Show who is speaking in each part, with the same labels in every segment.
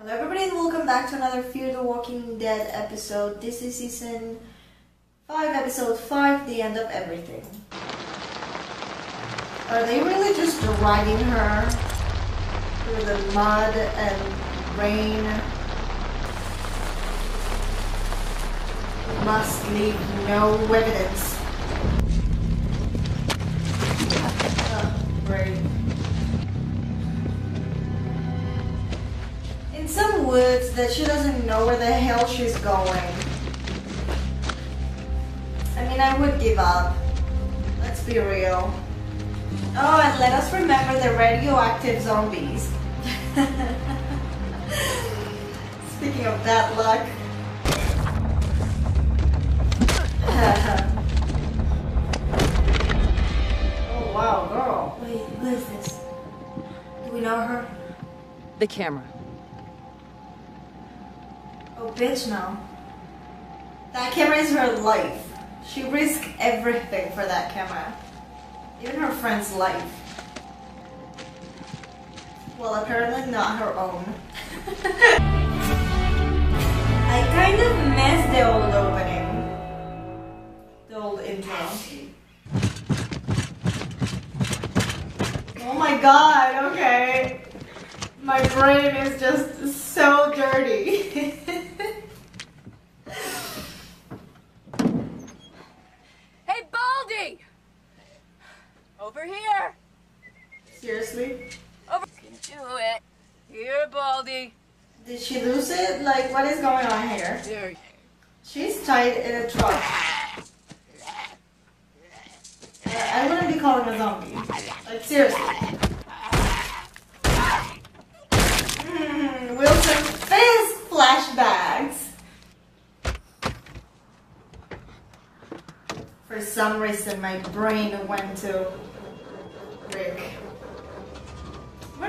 Speaker 1: Hello everybody and welcome back to another Fear the Walking Dead episode. This is season 5, episode 5, The End of Everything. Are they really just dragging her through the mud and rain? Must leave no evidence. Oh, great. Some woods that she doesn't know where the hell she's going. I mean, I would give up. Let's be real. Oh, and let us remember the radioactive zombies. Speaking of bad luck. oh, wow, girl. Wait, who is this? Do we know her?
Speaker 2: The camera.
Speaker 1: Oh, bitch, no. That camera is her life. She risked everything for that camera. Even her friend's life. Well, apparently not her own. I kind of missed the old opening. The old intro. Oh my god, okay. My brain is just so dirty.
Speaker 2: Hey, Baldy! Over here!
Speaker 1: Seriously?
Speaker 2: Over. Can you do it. Here, Baldy.
Speaker 1: Did she lose it? Like, what is going on here?
Speaker 2: There.
Speaker 1: She's tied in a truck. Uh, I wouldn't be calling a zombie. Like, seriously. Mm, Wilson Fisk flashbacks. For some reason, my brain went to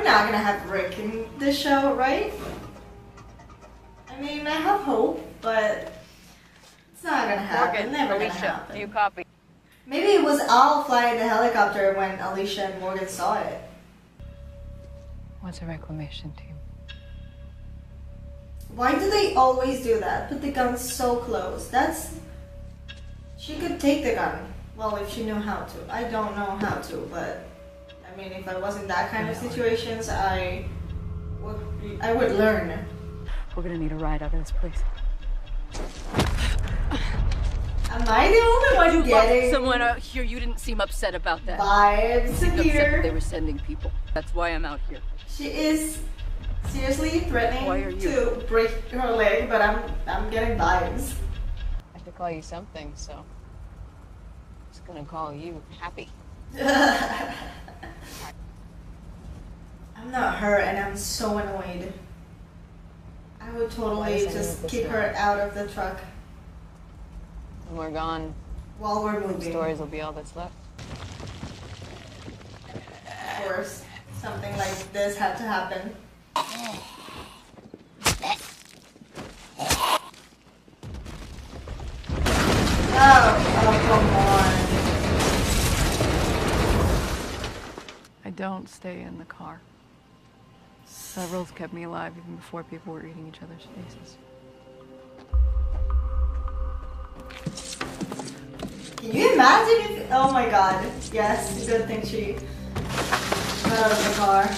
Speaker 1: We're not gonna have Rick in this show, right? I mean, I have hope, but it's not gonna happen. Never gonna happen.
Speaker 2: you copy.
Speaker 1: Maybe it was Al flying the helicopter when Alicia and Morgan saw it.
Speaker 2: What's a reclamation team?
Speaker 1: Why do they always do that? Put the gun so close. That's. She could take the gun. Well, if she knew how to. I don't know how to, but. I mean, if I was in that kind of situations, I would, I would learn.
Speaker 2: We're gonna need a ride out of this place.
Speaker 1: Am I the only one who getting
Speaker 2: Someone out here, you didn't seem upset about that.
Speaker 1: vibes
Speaker 2: Upset that they were sending people. That's why I'm out here.
Speaker 1: She is seriously threatening
Speaker 2: Why are you-
Speaker 1: to break her leg, but I'm I'm getting vibes.
Speaker 3: I have to call you something, so I'm just gonna call you happy.
Speaker 1: I'm not her, and I'm so annoyed. I would totally
Speaker 3: is
Speaker 1: just
Speaker 3: of this
Speaker 1: keep her out of the truck
Speaker 3: When we're gone,
Speaker 1: while we're moving.
Speaker 3: stories will be all that's left.
Speaker 1: Of course, something like this had to happen. Oh, oh, come on.
Speaker 4: I don't stay in the car. That rules kept me alive even before people were eating each other's faces.
Speaker 1: Can you imagine if? Oh my god. Yes, good thing she got out of the car.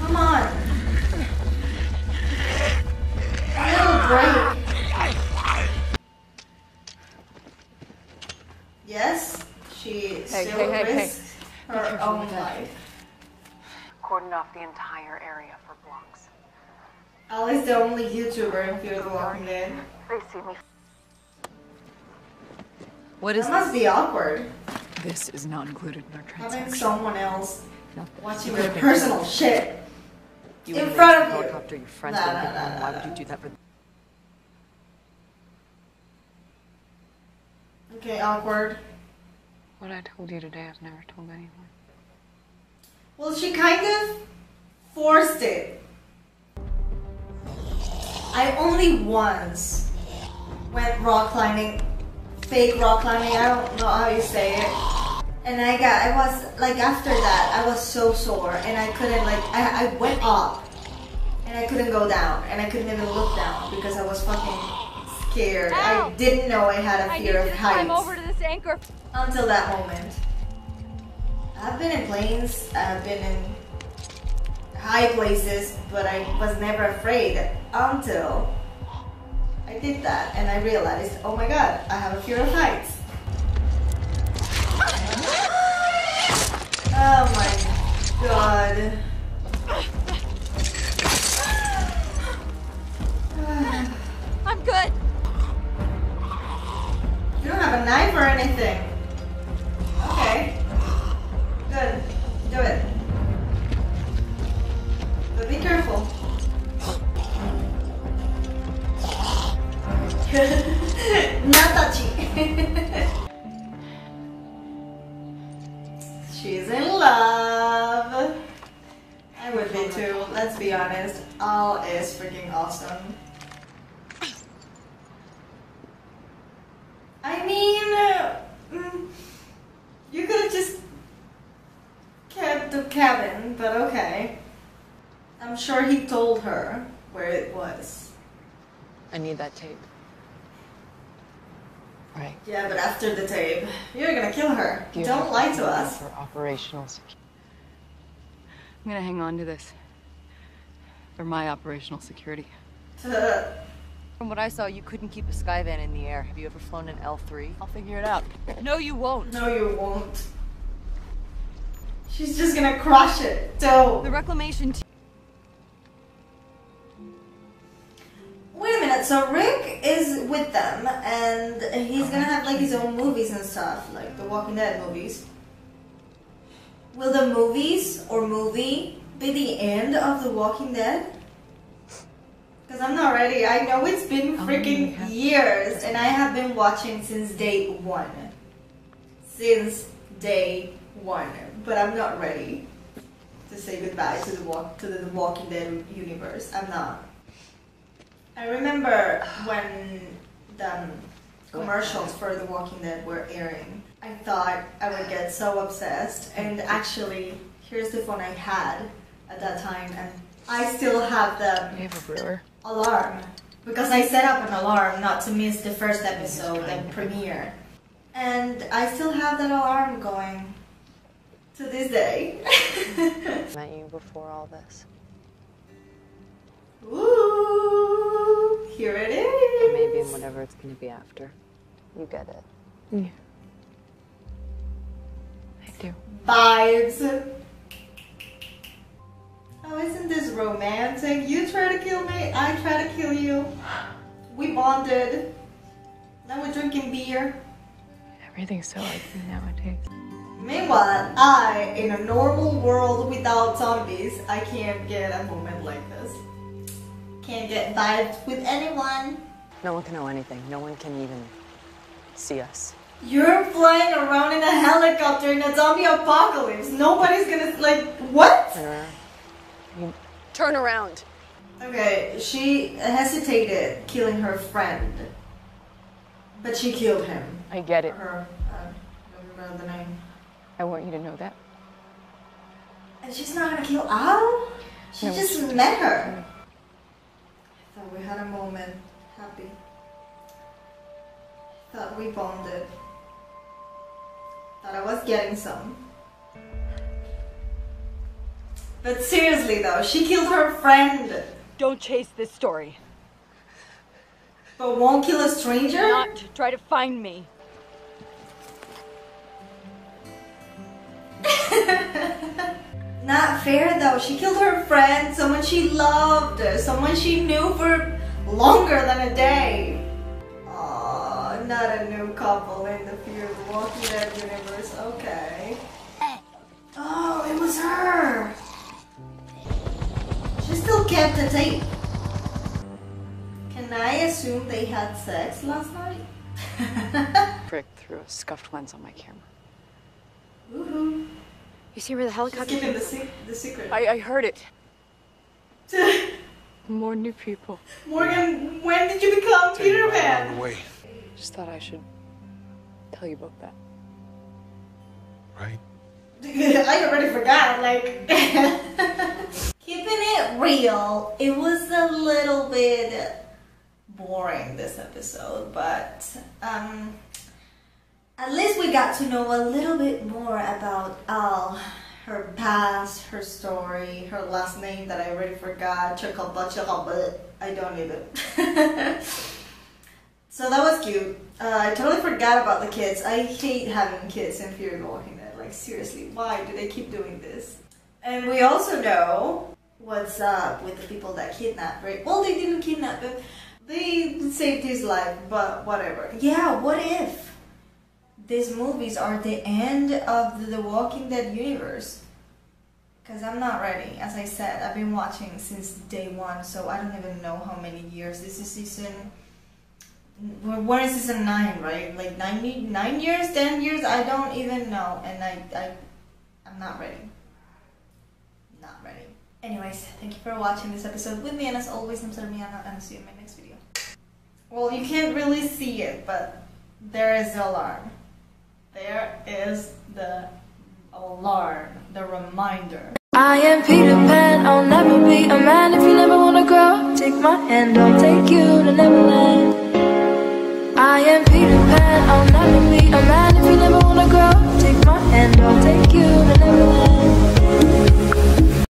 Speaker 1: Come on. A little break. Yes, she
Speaker 3: Hey,
Speaker 1: still
Speaker 3: hey, hey, hey.
Speaker 1: Risked her own life.
Speaker 3: Cordon off the entire area for blocks.
Speaker 1: Al is the only YouTuber in Fear the Walking Dead.
Speaker 3: They see me.
Speaker 2: What is
Speaker 1: That must be awkward
Speaker 4: This is not included in our
Speaker 1: having someone else
Speaker 4: Nothing.
Speaker 1: watching your
Speaker 4: could've
Speaker 1: personal shit.
Speaker 4: You
Speaker 1: in front of
Speaker 4: the
Speaker 1: you.
Speaker 4: helicopter, your friends
Speaker 1: Nah,
Speaker 4: would
Speaker 1: nah,
Speaker 4: have
Speaker 1: nah, nah,
Speaker 4: Why would you do that for
Speaker 1: Okay, awkward.
Speaker 3: What I told you today, I've never told anyone.
Speaker 1: Well, she kind of forced it. I only once went rock climbing, fake rock climbing. I don't know how you say it. And I got, I was like after that, I was so sore and I couldn't like, I, I went up and I couldn't go down and I couldn't even look down because I was fucking scared. I didn't know I had a fear of heights
Speaker 2: over to this anchor.
Speaker 1: until that moment. I've been in planes, I've been in high places, but I was never afraid until I did that and I realized, oh my god, I have a fear of heights. Oh my god.
Speaker 2: I'm good.
Speaker 1: You don't have a knife or anything. Okay. Good. Do it. But be careful. Not touchy. She's in love. I would be too. Let's be honest. All is freaking awesome. I mean, uh, mm, you could have just kept the cabin, but okay. I'm he told her where it was.
Speaker 3: I need that tape. Right.
Speaker 1: Yeah, but after the tape, you're gonna kill her.
Speaker 3: You
Speaker 1: Don't lie to us.
Speaker 3: For operational security.
Speaker 4: I'm gonna hang on to this. For my operational security.
Speaker 5: From what I saw, you couldn't keep a Skyvan in the air. Have you ever flown an L3? I'll figure it out. No, you won't.
Speaker 1: no, you won't. She's just gonna crush it. So
Speaker 5: The reclamation team.
Speaker 1: Wait a minute, so Rick is with them and he's gonna have like his own movies and stuff, like the Walking Dead movies. Will the movies or movie be the end of The Walking Dead? Because I'm not ready. I know it's been oh freaking years and I have been watching since day one. Since day one. But I'm not ready to say goodbye to the walk to the Walking Dead universe. I'm not. I remember when the um, commercials for The Walking Dead were airing. I thought I would get so obsessed, and actually, here's the phone I had at that time, and I still have the
Speaker 3: have a brewer.
Speaker 1: alarm because I set up an alarm not to miss the first episode, the premiere, and I still have that alarm going to this day.
Speaker 3: Met you before all this.
Speaker 1: Ooh, here it is.
Speaker 3: Or maybe in whatever it's gonna be after. You get it.
Speaker 4: Yeah. I do.
Speaker 1: vibes. Oh, isn't this romantic? You try to kill me, I try to kill you. We bonded. Now we're drinking beer.
Speaker 4: Everything's so ugly nowadays.
Speaker 1: Meanwhile, I, in a normal world without zombies, I can't get a moment like this. Can't get vibes with anyone.
Speaker 3: No one can know anything. No one can even see us.
Speaker 1: You're flying around in a helicopter in a zombie apocalypse. Nobody's gonna, like, what?
Speaker 3: Turn around. You turn around.
Speaker 1: Okay, she hesitated killing her friend, but she killed him.
Speaker 3: I get it.
Speaker 1: Her, uh, I don't remember the name.
Speaker 3: I want you to know that.
Speaker 1: And she's not gonna kill Al? She
Speaker 3: No,
Speaker 1: just met her. I thought we had a moment. Happy. Thought we bonded. Thought I was getting some. But seriously though, she killed her friend,
Speaker 5: Don't chase this story.
Speaker 1: but won't kill a stranger?
Speaker 5: Not try to find me.
Speaker 1: Not fair though. She killed her friend, someone she loved, someone she knew for longer than a day. Aw, not a new couple in the Fear the Walking Dead universe. Okay. Oh, it was her. She still kept the tape. Can I assume they had sex last night?
Speaker 3: Frick threw a scuffed lens on my camera.
Speaker 1: Woohoo.
Speaker 5: You see where the
Speaker 1: Just
Speaker 5: helicopter
Speaker 1: keeping the, se- the secret.
Speaker 3: I, I heard it. More new people.
Speaker 1: Morgan, when did you become Peter Pan?
Speaker 6: Way.
Speaker 3: Just thought I should tell you about that.
Speaker 6: right?
Speaker 1: I already forgot, like keeping it real, it was a little bit boring this episode, but um at least we got to know a little bit more about Al, her past, her story, her last name that I already forgot, Chakaba, I don't even. so that was cute. Uh, I totally forgot about the kids. I hate having kids in Fear the Walking Dead. Like seriously, why do they keep doing this? And we also know what's up with the people that kidnapped Rick. Well, they didn't kidnap him. They saved his life, but whatever. Yeah, what if these movies are the end of the Walking Dead universe? Because I'm not ready. As I said, I've been watching since day one, so I don't even know how many years. This is season we're in season nine, right? Like nine, nine years, ten years. I don't even know, and I, I, I'm not ready. Not ready. Anyways, thank you for watching this episode with me, and as always, I'm Sarmiana, and I'll see you in my next video. Well, you can't really see it, but there is the alarm. There is the alarm, the reminder.
Speaker 7: I am Peter Pan, I'll never be a man if you never wanna grow. Take my hand, I'll take you to Neverland. I am Peter Pan, I'll never be a man if you never wanna grow. Take my hand, I'll take you to Neverland.